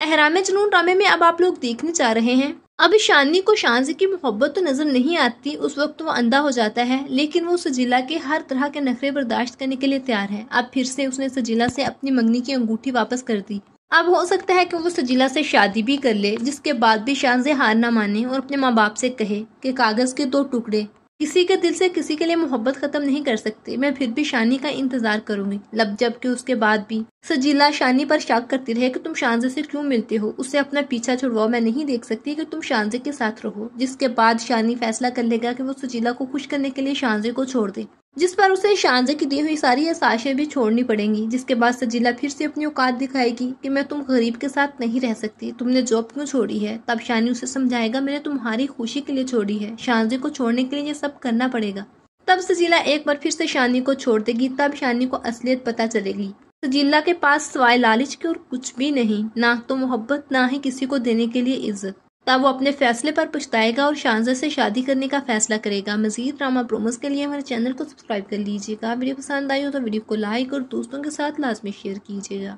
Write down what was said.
एहराम जुनून ड्रामे में अब आप लोग देखने जा रहे हैं। अब शानी को शानजी की मोहब्बत तो नज़र नहीं आती, उस वक्त वो अंधा हो जाता है, लेकिन वो सजीला के हर तरह के नखरे बर्दाश्त करने के लिए तैयार है। अब फिर से उसने सजीला से अपनी मंगनी की अंगूठी वापस कर दी। अब हो सकता है कि वो सजीला से शादी भी कर ले, जिसके बाद भी शानजे हार ना माने और अपने माँ बाप से कहे कि कागज़ के दो टुकड़े किसी के दिल से किसी के लिए मोहब्बत खत्म नहीं कर सकते। मैं फिर भी शानी का इंतज़ार करूँगी। लब जब के उसके बाद भी। सजीला शानी पर शक करती रहे कि तुम शानजे से क्यों मिलते हो? उसे अपना पीछा छुड़वाओ। मैं नहीं देख सकती कि तुम शानजे के साथ रहो। जिसके बाद शानी फैसला कर लेगा कि वो सजीला को खुश करने के लिए शानजे को छोड़ दे। जिस पर उसे शानजे की दी हुई सारी साशें भी छोड़नी पड़ेंगी, जिसके बाद सजीला फिर से अपनी औकात दिखाएगी कि मैं तुम गरीब के साथ नहीं रह सकती, तुमने जॉब क्यों छोड़ी है? तब शानी उसे समझाएगा, मैंने तुम्हारी खुशी के लिए छोड़ी है शानजे को छोड़ने के लिए ये सब करना पड़ेगा। तब सजीला एक बार फिर से शानी को छोड़ देगी, तब शानी को असलियत पता चलेगी। सजीला के पास सवाए लालच के और कुछ भी नहीं, ना तो मोहब्बत, ना ही किसी को देने के लिए इज़्ज़त। तब वो अपने फैसले पर पछताएगा और शानजा से शादी करने का फैसला करेगा। मजीद ड्रामा प्रोमोज़ के लिए हमारे चैनल को सब्सक्राइब कर लीजिएगा। वीडियो पसंद आई हो तो वीडियो को लाइक और दोस्तों के साथ लाजमी शेयर कीजिएगा।